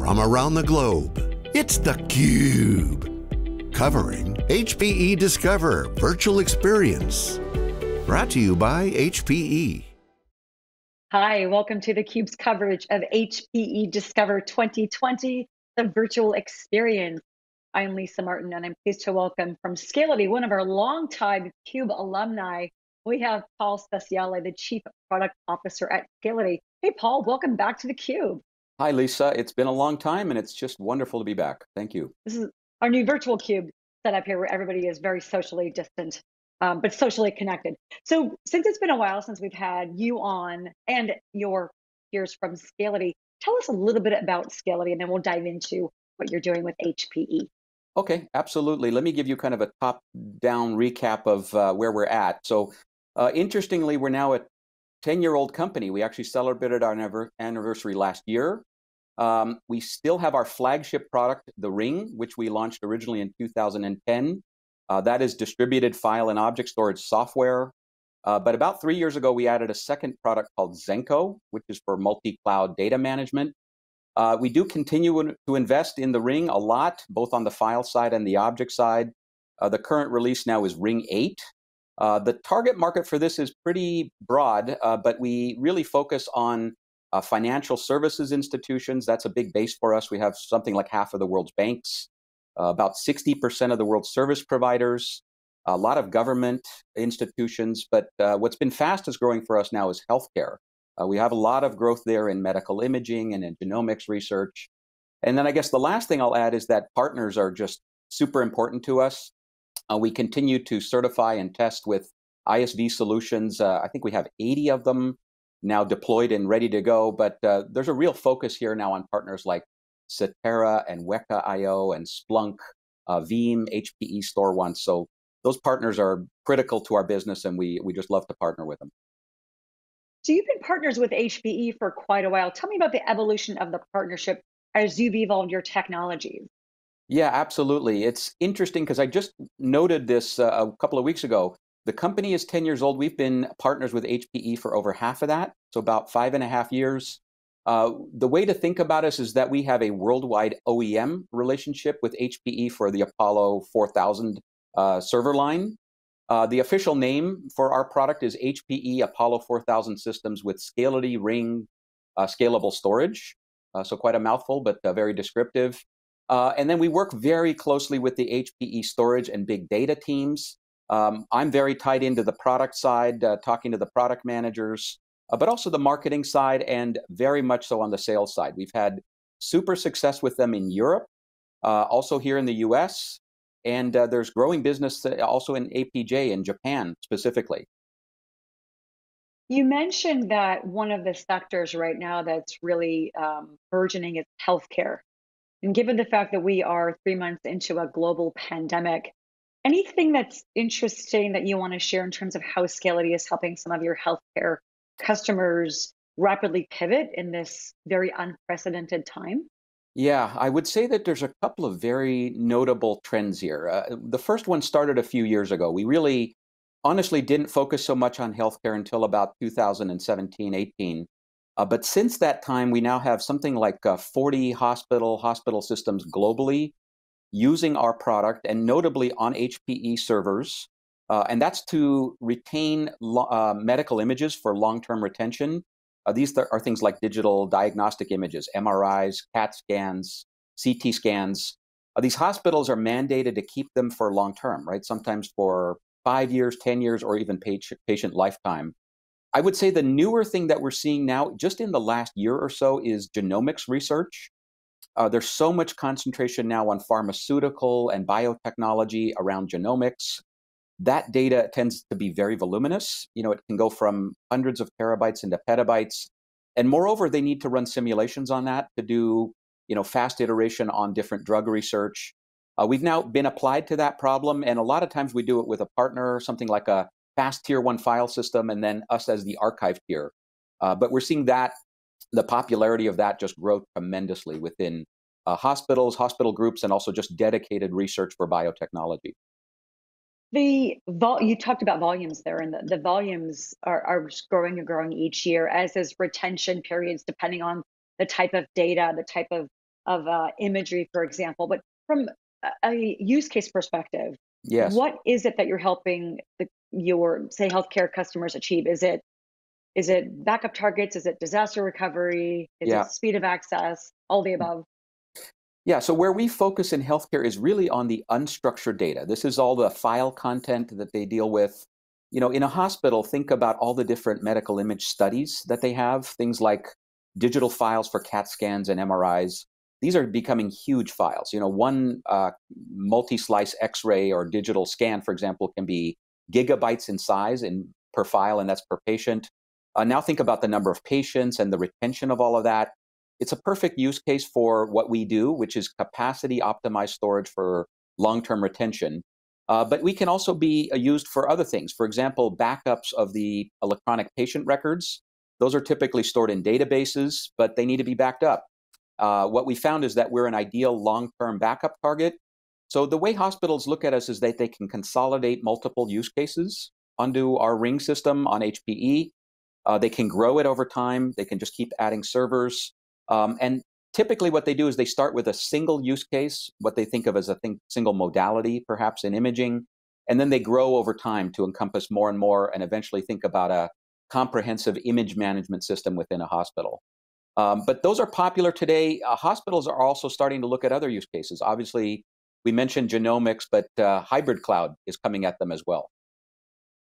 from around the globe. It's theCUBE, covering HPE Discover Virtual Experience. Brought to you by HPE. Hi, welcome to theCUBE's coverage of HPE Discover 2020, the virtual experience. I'm Lisa Martin, and I'm pleased to welcome from Scality, one of our longtime CUBE alumni, we have Paul Speciale, the Chief Product Officer at Scality. Hey, Paul, welcome back to theCUBE. Hi, Lisa. It's been a long time, and it's just wonderful to be back. Thank you. This is our new virtual cube set up here where everybody is very socially distant, um, but socially connected. So since it's been a while since we've had you on and your peers from Scality, tell us a little bit about Scality, and then we'll dive into what you're doing with HPE. Okay, absolutely. Let me give you kind of a top-down recap of uh, where we're at. So, uh, interestingly, we're now a 10-year-old company. We actually celebrated our anniversary last year. Um, we still have our flagship product, the Ring, which we launched originally in 2010. Uh, that is distributed file and object storage software. Uh, but about three years ago, we added a second product called Zenko, which is for multi-cloud data management. Uh, we do continue to invest in the Ring a lot, both on the file side and the object side. Uh, the current release now is Ring 8. Uh, the target market for this is pretty broad, uh, but we really focus on uh, financial services institutions. That's a big base for us. We have something like half of the world's banks, about 60% of the world's service providers, a lot of government institutions. But what's been fastest growing for us now is healthcare. Uh, we have a lot of growth there in medical imaging and in genomics research. And then I guess the last thing I'll add is that partners are just super important to us. Uh, we continue to certify and test with ISV solutions. Uh, I think we have 80 of them now deployed and ready to go, but uh, there's a real focus here now on partners like CTERA and Weka.io and Splunk, uh, Veeam, HPE StoreOnce. So those partners are critical to our business and we, we just love to partner with them. So you've been partners with HPE for quite a while. Tell me about the evolution of the partnership as you've evolved your technologies. Yeah, absolutely. It's interesting because I just noted this uh, a couple of weeks ago. The company is 10 years old. We've been partners with HPE for over half of that, so about five and a half years. Uh, the way to think about us is that we have a worldwide OEM relationship with HPE for the Apollo 4000 uh, server line. Uh, the official name for our product is HPE Apollo 4000 Systems with Scality Ring uh, Scalable Storage. Uh, so quite a mouthful, but uh, very descriptive. And then we work very closely with the HPE storage and big data teams. Um, I'm very tied into the product side, uh, talking to the product managers, but also the marketing side, and very much so on the sales side. We've had super success with them in Europe, also here in the US, and uh, there's growing business uh, also in APJ in Japan specifically. You mentioned that one of the sectors right now that's really um, burgeoning is healthcare. And given the fact that we are three months into a global pandemic, anything that's interesting that you want to share in terms of how Scality is helping some of your healthcare customers rapidly pivot in this very unprecedented time? Yeah, I would say that there's a couple of very notable trends here. Uh, the first one started a few years ago. We really honestly didn't focus so much on healthcare until about 2017, 18. Uh, but since that time, we now have something like uh, 40 hospital hospital systems globally using our product, and notably on HPE servers. Uh, and that's to retain lo- uh, medical images for long-term retention uh, these th- are things like digital diagnostic images, MRIs, CAT scans, CT scans. Uh, these hospitals are mandated to keep them for long term, right? Sometimes for five years, 10 years, or even patient lifetime. I would say the newer thing that we're seeing now, just in the last year or so, is genomics research. Uh, there's so much concentration now on pharmaceutical and biotechnology around genomics that data tends to be very voluminous. You know, it can go from hundreds of terabytes into petabytes. And moreover, they need to run simulations on that to do, you know, fast iteration on different drug research. Uh, we've now been applied to that problem, and a lot of times we do it with a partner, something like a fast tier one file system, and then us as the archive tier. Uh, but we're seeing that the popularity of that just grew tremendously within uh, hospitals, hospital groups, and also just dedicated research for biotechnology. The vol you talked about volumes there, and the, the volumes are, are growing and growing each year, as is retention periods, depending on the type of data, the type of of uh, imagery, for example. But from a use case perspective, yes. what is it that you're helping the, your say healthcare customers achieve? Is it is it backup targets? Is it disaster recovery? Is yeah. it speed of access? All the above. Yeah, so where we focus in healthcare is really on the unstructured data. This is all the file content that they deal with. You know, in a hospital, think about all the different medical image studies that they have, things like digital files for CAT scans and MRIs. These are becoming huge files. You know, one uh, multi slice X ray or digital scan, for example, can be gigabytes in size in, per file, and that's per patient. Uh, now think about the number of patients and the retention of all of that it's a perfect use case for what we do, which is capacity optimized storage for long term retention. Uh, but we can also be uh, used for other things. For example, backups of the electronic patient records. Those are typically stored in databases, but they need to be backed up. Uh, what we found is that we're an ideal long term backup target. So the way hospitals look at us is that they can consolidate multiple use cases onto our ring system on HPE. Uh, they can grow it over time. They can just keep adding servers. Um, and typically, what they do is they start with a single use case, what they think of as a thing, single modality, perhaps in imaging, and then they grow over time to encompass more and more, and eventually think about a comprehensive image management system within a hospital. Um, but those are popular today. Uh, hospitals are also starting to look at other use cases. Obviously, we mentioned genomics, but uh, hybrid cloud is coming at them as well.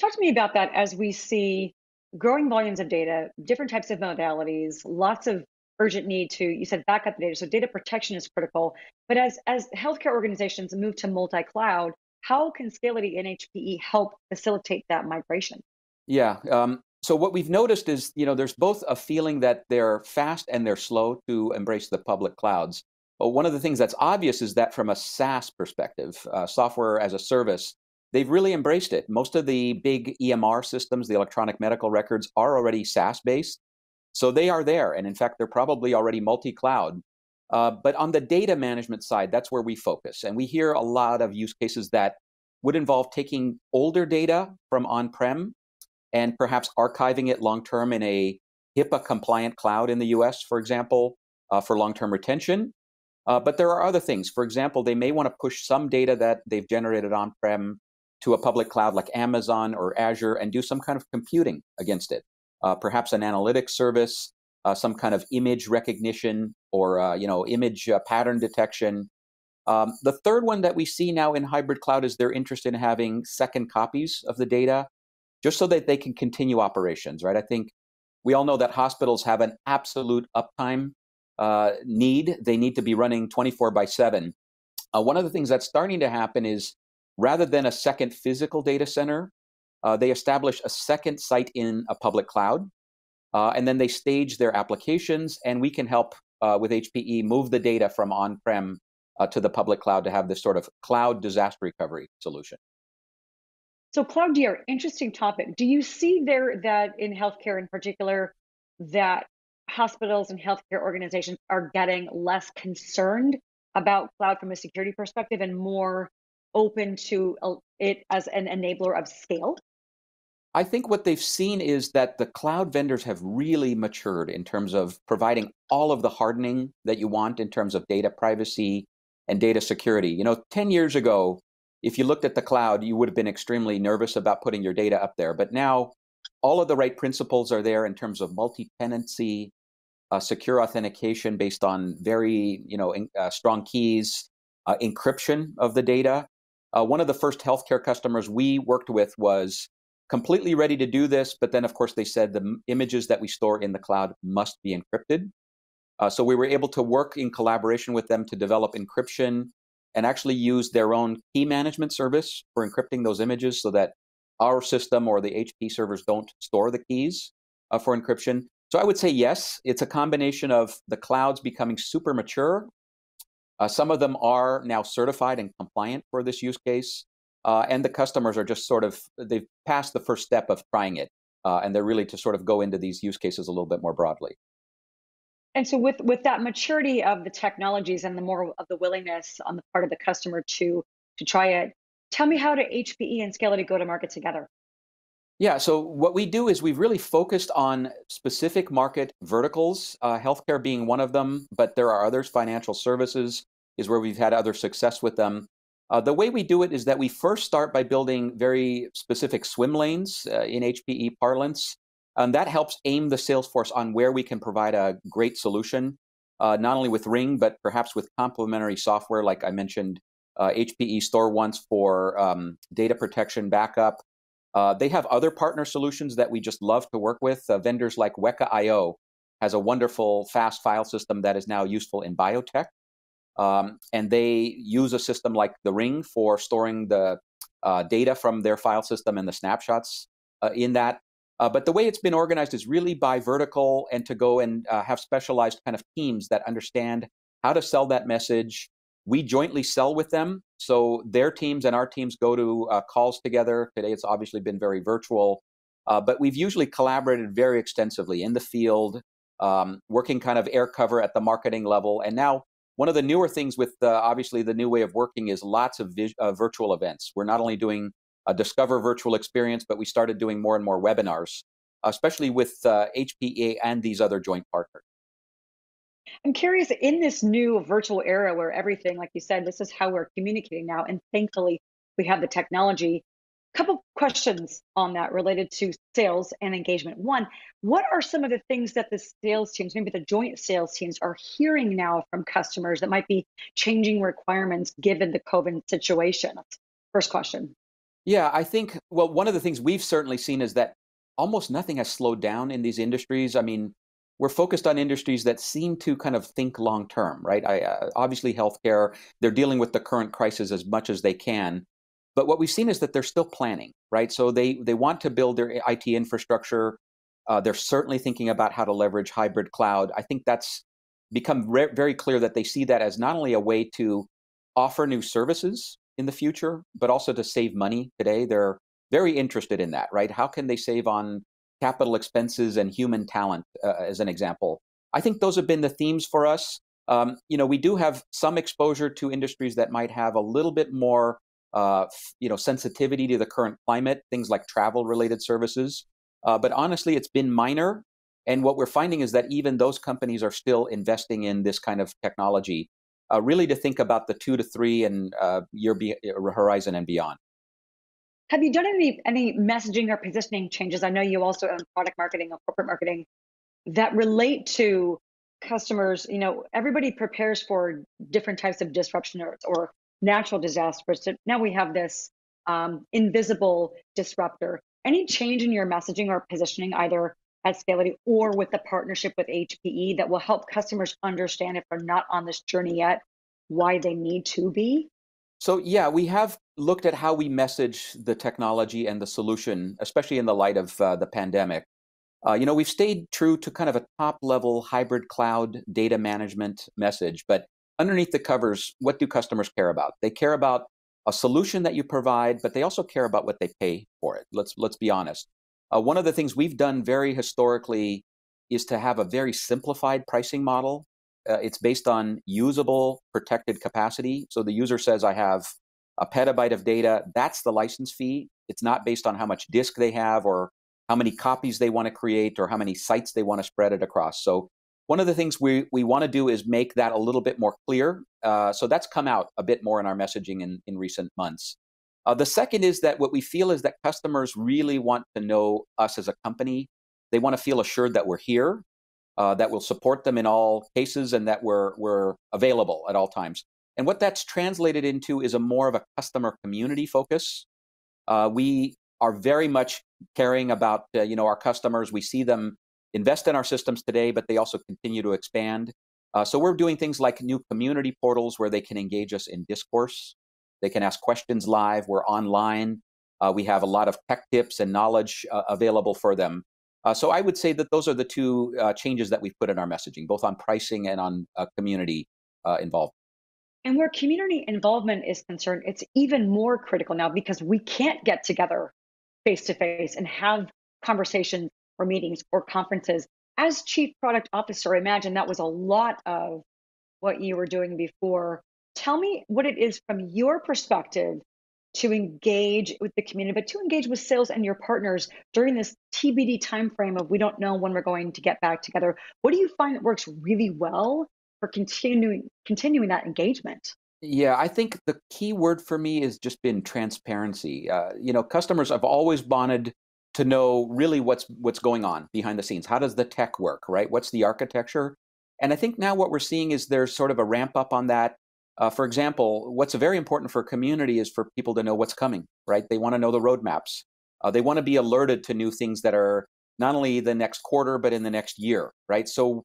Talk to me about that as we see growing volumes of data, different types of modalities, lots of urgent need to you said back up the data. So data protection is critical. But as as healthcare organizations move to multi-cloud how can scality and hpe help facilitate that migration? Yeah um, so what we've noticed is you know there's both a feeling that they're fast and they're slow to embrace the public clouds. But one of the things that's obvious is that from a saas perspective uh, software as a service they've really embraced it most of the big emr systems the electronic medical records are already saas based so they are there. And in fact, they're probably already multi cloud. Uh, but on the data management side, that's where we focus. And we hear a lot of use cases that would involve taking older data from on prem and perhaps archiving it long term in a HIPAA compliant cloud in the US, for example, uh, for long term retention. Uh, but there are other things. For example, they may want to push some data that they've generated on prem to a public cloud like Amazon or Azure and do some kind of computing against it uh, perhaps an analytics service, uh, some kind of image recognition or uh, you know image uh, pattern detection. Um, the third one that we see now in hybrid cloud is their interest in having second copies of the data, just so that they can continue operations. Right? I think we all know that hospitals have an absolute uptime uh, need. They need to be running 24 by 7. Uh, one of the things that's starting to happen is rather than a second physical data center, uh, they establish a second site in a public cloud, uh, and then they stage their applications, and we can help uh, with HPE move the data from on-prem uh, to the public cloud to have this sort of cloud disaster recovery solution. So, Cloud DR, interesting topic. Do you see there that in healthcare in particular, that hospitals and healthcare organizations are getting less concerned about cloud from a security perspective and more open to it as an enabler of scale? I think what they've seen is that the cloud vendors have really matured in terms of providing all of the hardening that you want in terms of data privacy and data security. You know, 10 years ago, if you looked at the cloud, you would have been extremely nervous about putting your data up there. But now, all of the right principles are there in terms of multi tenancy, uh, secure authentication based on very you know in, uh, strong keys, uh, encryption of the data. Uh, one of the first healthcare customers we worked with was completely ready to do this, but then of course they said the images that we store in the cloud must be encrypted. Uh, so we were able to work in collaboration with them to develop encryption and actually use their own key management service for encrypting those images so that our system or the HP servers don't store the keys uh, for encryption. So I would say yes, it's a combination of the clouds becoming super mature. Uh, some of them are now certified and compliant for this use case uh, and the customers are just sort of they've passed the first step of trying it, uh, and they're really to sort of go into these use cases a little bit more broadly. And so, with with that maturity of the technologies and the more of the willingness on the part of the customer to to try it, tell me how do HPE and Scality go to market together? Yeah, so what we do is we've really focused on specific market verticals, uh, healthcare being one of them, but there are others. Financial services is where we've had other success with them. Uh, the way we do it is that we first start by building very specific swim lanes uh, in HPE parlance. And that helps aim the sales force on where we can provide a great solution, uh, not only with Ring, but perhaps with complementary software, like I mentioned, HPE uh, StoreOnce for um, data protection backup, uh, they have other partner solutions that we just love to work with. Uh, vendors like Weka.io has a wonderful fast file system that is now useful in biotech. Um, and they use a system like the Ring for storing the uh, data from their file system and the snapshots uh, in that. Uh, but the way it's been organized is really by vertical and to go and have specialized kind of teams that understand how to sell that message, we jointly sell with them. So their teams and our teams go to uh, calls together. Today it's obviously been very virtual, uh, but we've usually collaborated very extensively in the field, um, working kind of air cover at the marketing level. And now one of the newer things with uh, obviously the new way of working is lots of vis- uh, virtual events. We're not only doing a Discover virtual experience, but we started doing more and more webinars, especially with HPE uh, and these other joint partners. I'm curious in this new virtual era where everything, like you said, this is how we're communicating now. And thankfully, we have the technology. A couple questions on that related to sales and engagement. One, what are some of the things that the sales teams, maybe the joint sales teams, are hearing now from customers that might be changing requirements given the COVID situation? First question. Yeah, I think, well, one of the things we've certainly seen is that almost nothing has slowed down in these industries. I mean, we're focused on industries that seem to kind of think long term, right? I, uh, obviously, healthcare, they're dealing with the current crisis as much as they can. But what we've seen is that they're still planning, right? So they, they want to build their IT infrastructure. Uh, they're certainly thinking about how to leverage hybrid cloud. I think that's become re- very clear that they see that as not only a way to offer new services in the future, but also to save money today. They're very interested in that, right? How can they save on capital expenses and human talent, uh, as an example. I think those have been the themes for us. Um, you know, we do have some exposure to industries that might have a little bit more, uh, you know, sensitivity to the current climate, things like travel-related services. Uh, but honestly, it's been minor. And what we're finding is that even those companies are still investing in this kind of technology, uh, really to think about the two to three and uh, year be- horizon and beyond. Have you done any any messaging or positioning changes? I know you also own product marketing or corporate marketing that relate to customers. You know, everybody prepares for different types of disruption or, or natural disasters. So now we have this um, invisible disruptor. Any change in your messaging or positioning, either at Scality or with the partnership with HPE, that will help customers understand if they're not on this journey yet, why they need to be? So, yeah, we have looked at how we message the technology and the solution, especially in the light of uh, the pandemic. Uh, you know, we've stayed true to kind of a top level hybrid cloud data management message, but underneath the covers, what do customers care about? They care about a solution that you provide, but they also care about what they pay for it. Let's let's be honest. Uh, one of the things we've done very historically is to have a very simplified pricing model uh, it's based on usable protected capacity. So the user says, I have a petabyte of data. That's the license fee. It's not based on how much disk they have or how many copies they want to create or how many sites they want to spread it across. So one of the things we, we want to do is make that a little bit more clear. Uh, so that's come out a bit more in our messaging in, in recent months. Uh, the second is that what we feel is that customers really want to know us as a company. They want to feel assured that we're here uh, that will support them in all cases and that we're, we're available at all times. And what that's translated into is a more of a customer community focus. Uh, we are very much caring about uh, you know our customers. We see them invest in our systems today, but they also continue to expand. Uh, so we're doing things like new community portals where they can engage us in discourse. They can ask questions live. We're online. Uh, we have a lot of tech tips and knowledge uh, available for them. Uh, so I would say that those are the two uh, changes that we've put in our messaging, both on pricing and on uh, community uh, involvement. And where community involvement is concerned, it's even more critical now because we can't get together face to face and have conversations or meetings or conferences. As chief product officer, imagine that was a lot of what you were doing before. Tell me what it is from your perspective to engage with the community, but to engage with sales and your partners during this TBD timeframe of we don't know when we're going to get back together. What do you find that works really well for continuing continuing that engagement? Yeah, I think the key word for me has just been transparency. Uh, you know, customers have always wanted to know really what's what's going on behind the scenes. How does the tech work, right? What's the architecture? And I think now what we're seeing is there's sort of a ramp up on that. Uh, for example, what's very important for community is for people to know what's coming, right? They want to know the roadmaps. Uh, they want to be alerted to new things that are not only the next quarter, but in the next year, right? So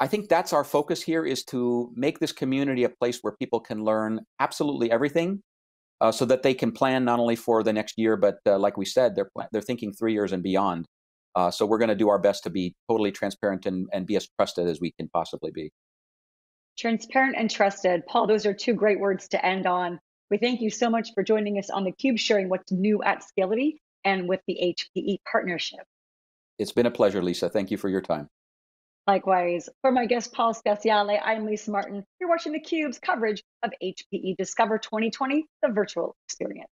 I think that's our focus here is to make this community a place where people can learn absolutely everything uh, so that they can plan not only for the next year, but uh, like we said, they're they're thinking three years and beyond. Uh, so we're going to do our best to be totally transparent and, and be as trusted as we can possibly be. Transparent and trusted, Paul. Those are two great words to end on. We thank you so much for joining us on the Cube, sharing what's new at Scality and with the HPE partnership. It's been a pleasure, Lisa. Thank you for your time. Likewise, for my guest Paul Speciale, I'm Lisa Martin. You're watching theCUBE's coverage of HPE Discover 2020, the virtual experience.